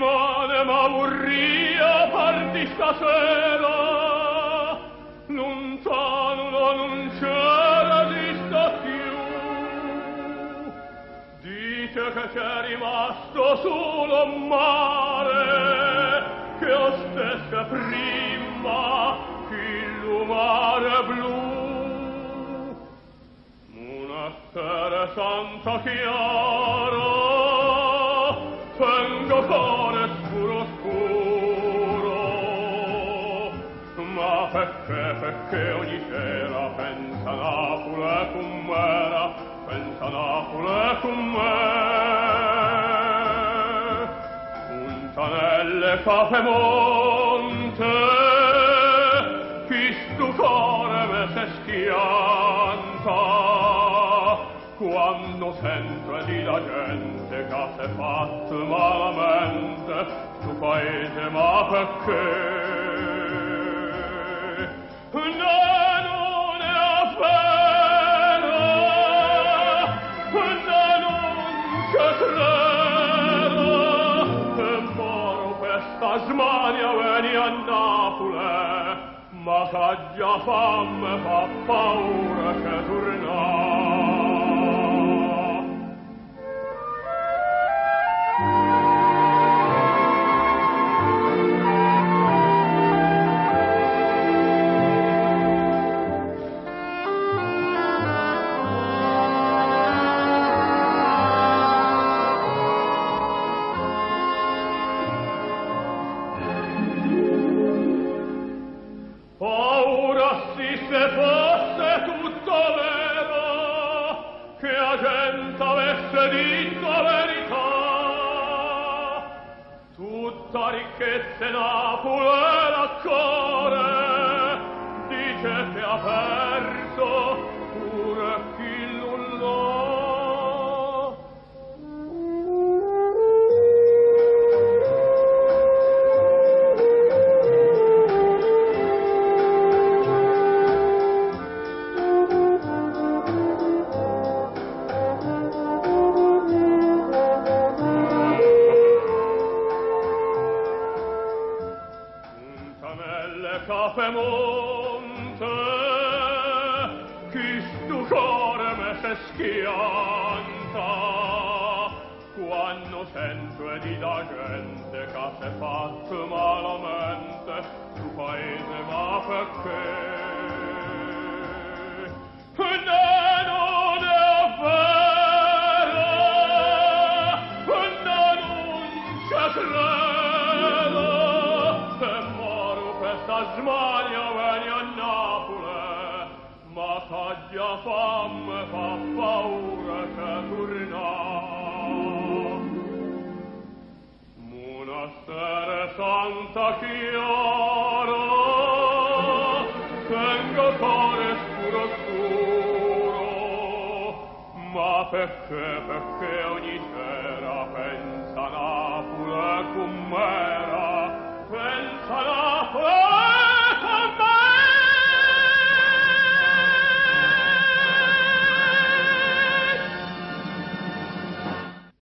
male maurria parti stasera. Lontano non c'era vista più. Dice che c'è rimasto solo mare che lo stesso prima mare blu. Una sera santa chiara perché, perché ogni sera pensa Napoli con me, pensa Napoli con me. Puntanelle, Capemonte, chi stu cuore me se schianta, quando sempre di la gente che ha fatto malamente, tu paese ma perché? voglia veni a Napole, ma c'ha già fame, fa paura che tornare. se fosse tutto vero che a gente avesse dito verità. Tutta ricchezza in Napoli capemonte chi stu core me se schianta quando sento di da gente che se fatto malamente tu paese va perché battaglia fame fa paura che torna. Monastere santa chiara tengo cuore scuro scuro. Ma perché perché ogni sera